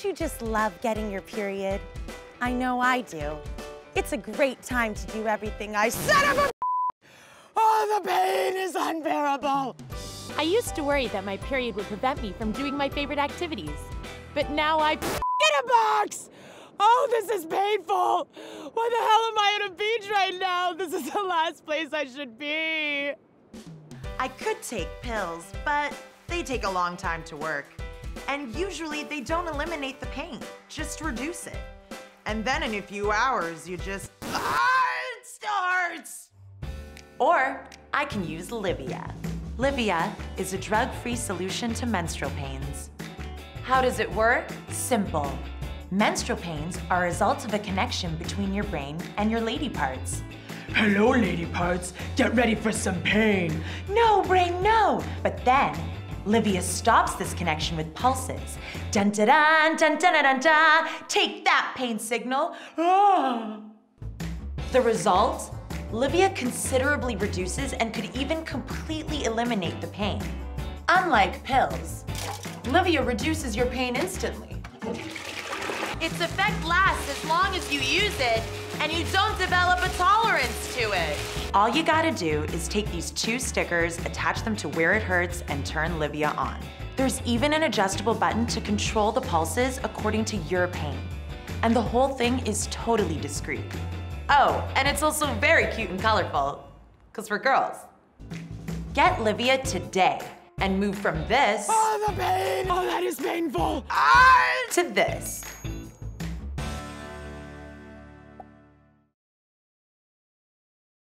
Don't you just love getting your period? I know I do. It's a great time to do everything I said of a Oh, the pain is unbearable. I used to worry that my period would prevent me from doing my favorite activities. But now I Get a box! Oh, this is painful. Why the hell am I at a beach right now? This is the last place I should be. I could take pills, but they take a long time to work. And usually they don't eliminate the pain, just reduce it. And then in a few hours, you just, ah, it. Or I can use Livia. Livia is a drug-free solution to menstrual pains. How does it work? Simple. Menstrual pains are a result of a connection between your brain and your lady parts. Hello, lady parts. Get ready for some pain. No, brain, no! But then, Livia stops this connection with pulses. Dun dun dun dun dun dun dun. Take that pain signal. Ah. The result? Livia considerably reduces and could even completely eliminate the pain. Unlike pills, Livia reduces your pain instantly. Its effect lasts as long as you use it, and you don't develop a. All you gotta do is take these two stickers, attach them to where it hurts, and turn Livia on. There's even an adjustable button to control the pulses according to your pain. And the whole thing is totally discreet. Oh, and it's also very cute and colorful, because we're girls. Get Livia today and move from this Oh, the pain. Oh, that is painful. Ah! to this.